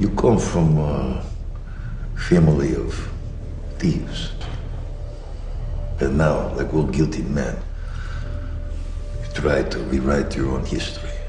You come from a family of thieves. And now, like all guilty men, you try to rewrite your own history.